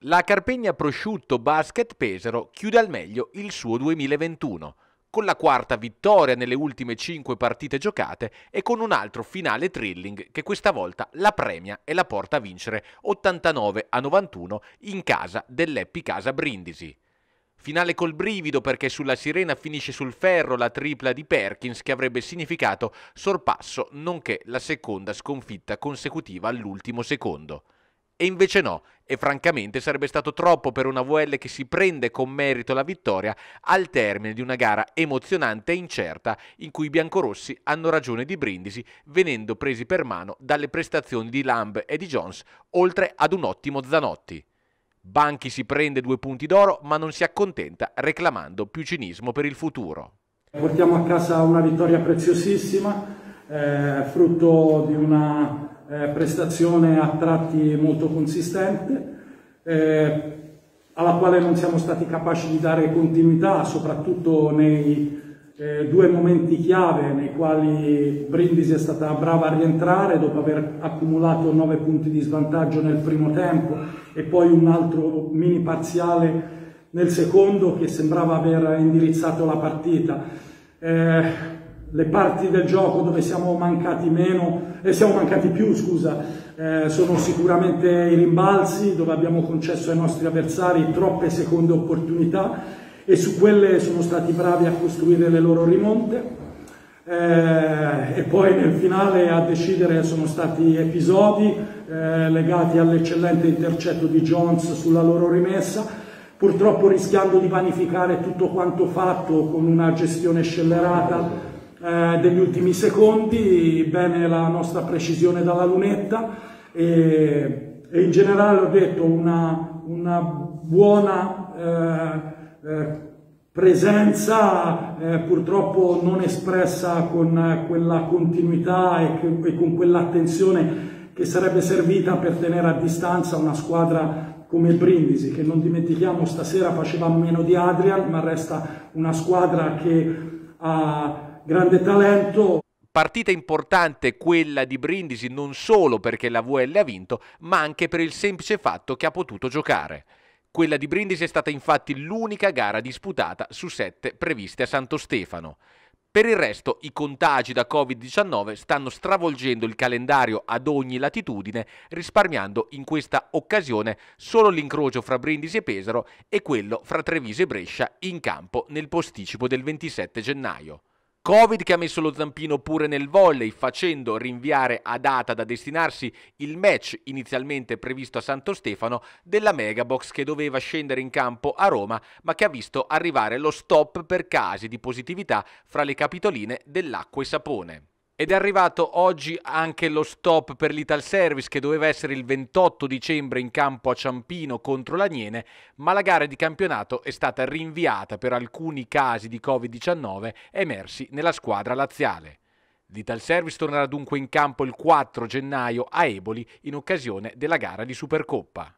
La Carpegna Prosciutto Basket Pesaro chiude al meglio il suo 2021, con la quarta vittoria nelle ultime cinque partite giocate e con un altro finale thrilling che questa volta la premia e la porta a vincere 89 a 91 in casa dell'Eppi Casa Brindisi. Finale col brivido perché sulla sirena finisce sul ferro la tripla di Perkins che avrebbe significato sorpasso nonché la seconda sconfitta consecutiva all'ultimo secondo. E invece no, e francamente sarebbe stato troppo per una VL che si prende con merito la vittoria al termine di una gara emozionante e incerta in cui i biancorossi hanno ragione di Brindisi venendo presi per mano dalle prestazioni di Lamb e di Jones oltre ad un ottimo Zanotti. Banchi si prende due punti d'oro ma non si accontenta reclamando più cinismo per il futuro. Portiamo a casa una vittoria preziosissima, eh, frutto di una eh, prestazione a tratti molto consistente, eh, alla quale non siamo stati capaci di dare continuità, soprattutto nei eh, due momenti chiave nei quali Brindisi è stata brava a rientrare dopo aver accumulato 9 punti di svantaggio nel primo tempo e poi un altro mini parziale nel secondo che sembrava aver indirizzato la partita. Eh, le parti del gioco dove siamo mancati meno, eh, siamo mancati più, scusa, eh, sono sicuramente i rimbalzi dove abbiamo concesso ai nostri avversari troppe seconde opportunità e su quelle sono stati bravi a costruire le loro rimonte. Eh, e poi nel finale a decidere sono stati episodi eh, legati all'eccellente intercetto di Jones sulla loro rimessa, purtroppo rischiando di vanificare tutto quanto fatto con una gestione scellerata eh, degli ultimi secondi, bene la nostra precisione dalla lunetta. E, e in generale ho detto una, una buona eh, eh, presenza eh, purtroppo non espressa con quella continuità e, che, e con quell'attenzione che sarebbe servita per tenere a distanza una squadra come Brindisi, che non dimentichiamo stasera faceva meno di Adrian, ma resta una squadra che ha grande talento. Partita importante quella di Brindisi non solo perché la VL ha vinto, ma anche per il semplice fatto che ha potuto giocare. Quella di Brindisi è stata infatti l'unica gara disputata su sette previste a Santo Stefano. Per il resto i contagi da Covid-19 stanno stravolgendo il calendario ad ogni latitudine, risparmiando in questa occasione solo l'incrocio fra Brindisi e Pesaro e quello fra Treviso e Brescia in campo nel posticipo del 27 gennaio. Covid che ha messo lo zampino pure nel volley, facendo rinviare a data da destinarsi il match inizialmente previsto a Santo Stefano della Megabox che doveva scendere in campo a Roma, ma che ha visto arrivare lo stop per casi di positività fra le capitoline dell'acqua e sapone. Ed è arrivato oggi anche lo stop per l'Ital Service che doveva essere il 28 dicembre in campo a Ciampino contro l'Aniene, ma la gara di campionato è stata rinviata per alcuni casi di Covid-19 emersi nella squadra laziale. L'Ital Service tornerà dunque in campo il 4 gennaio a Eboli in occasione della gara di Supercoppa.